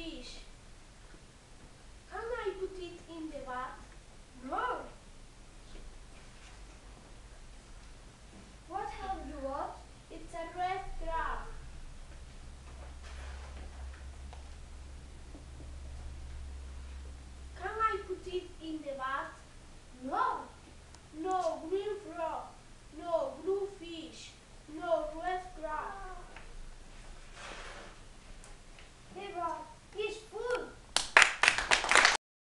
fiz.